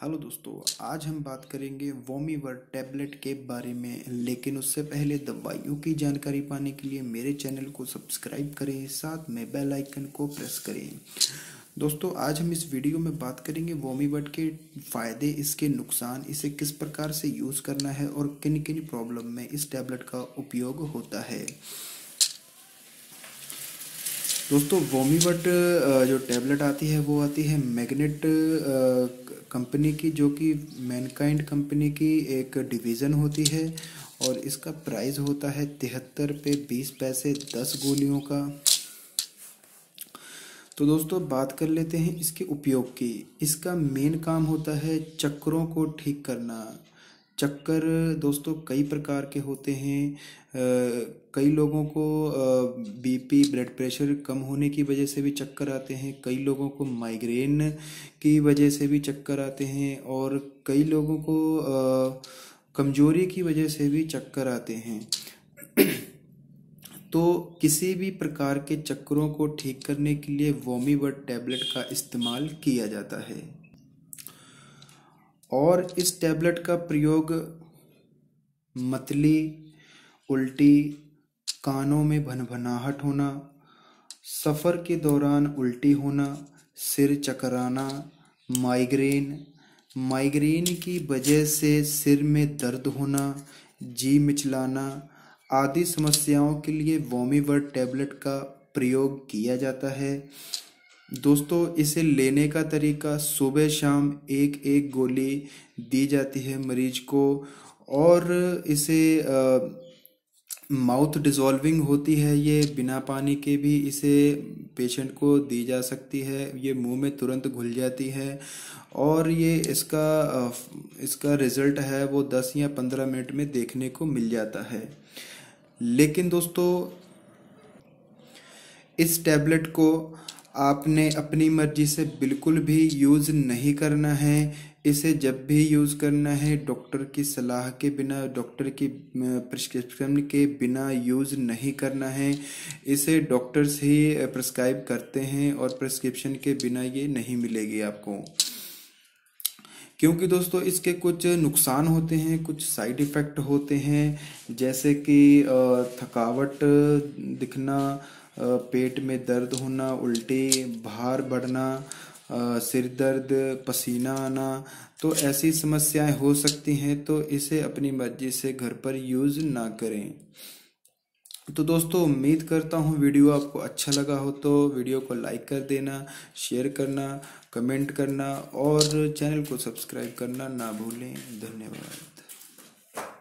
Hello दोस्तों, आज हम बात करेंगे वोमीवर टैबलेट के बारे में, लेकिन उससे पहले दवाइयों की जानकारी पाने के लिए मेरे चैनल को सब्सक्राइब करें, साथ में बेल आइकन को प्रेस करें। दोस्तों, आज हम इस वीडियो में बात करेंगे वोमीवर्ट के फ़ायदे, इसके नुकसान, इसे किस प्रकार से यूज़ करना है और किन किन प्रॉब्लम में इस टैबलेट का उपयोग होता है। दोस्तों वोमीवर्ट जो टैबलेट आती है, वो आती है मैग्नेट कंपनी की, जो कि मैनकाइंड कंपनी की एक डिवीज़न होती है और इसका प्राइस होता है तिहत्तर पे बीस पैसे दस गोलियों का। तो दोस्तों, बात कर लेते हैं इसके उपयोग की। इसका मेन काम होता है चक्रों को ठीक करना। चक्कर दोस्तों कई प्रकार के होते हैं। कई लोगों को बीपी, ब्लड प्रेशर कम होने की वजह से भी चक्कर आते हैं। कई लोगों को माइग्रेन की वजह से भी चक्कर आते हैं और कई लोगों को कमज़ोरी की वजह से भी चक्कर आते हैं। तो किसी भी प्रकार के चक्करों को ठीक करने के लिए वोमीवर्ट टैबलेट का इस्तेमाल किया जाता है। और इस टैबलेट का प्रयोग मतली, उल्टी, कानों में भनभनाहट होना, सफ़र के दौरान उल्टी होना, सिर चकराना, माइग्रेन माइग्रेन की वजह से सिर में दर्द होना, जी मिचलाना आदि समस्याओं के लिए वोमीवर्ट टैबलेट का प्रयोग किया जाता है। दोस्तों, इसे लेने का तरीका सुबह शाम एक एक गोली दी जाती है मरीज़ को और इसे माउथ डिज़ोल्विंग होती है, ये बिना पानी के भी इसे पेशेंट को दी जा सकती है, ये मुँह में तुरंत घुल जाती है और ये इसका इसका रिज़ल्ट है वो 10 या 15 मिनट में देखने को मिल जाता है। लेकिन दोस्तों, इस टैबलेट को आपने अपनी मर्ज़ी से बिल्कुल भी यूज़ नहीं करना है। इसे जब भी यूज़ करना है, डॉक्टर की सलाह के बिना, डॉक्टर की प्रिस्क्रिप्शन के बिना यूज़ नहीं करना है। इसे डॉक्टर्स ही प्रिस्क्राइब करते हैं और प्रिस्क्रिप्शन के बिना ये नहीं मिलेगी आपको। क्योंकि दोस्तों, इसके कुछ नुकसान होते हैं, कुछ साइड इफ़ेक्ट होते हैं। जैसे कि थकावट दिखना पेट में दर्द होना, उल्टी भार बढ़ना सिर दर्द, पसीना आना तो ऐसी समस्याएँ हो सकती हैं तो इसे अपनी मर्ज़ी से घर पर यूज़ ना करें। तो दोस्तों, उम्मीद करता हूँ वीडियो आपको अच्छा लगा हो तो वीडियो को लाइक कर देना, शेयर करना, कमेंट करना और चैनल को सब्सक्राइब करना ना भूलें। धन्यवाद।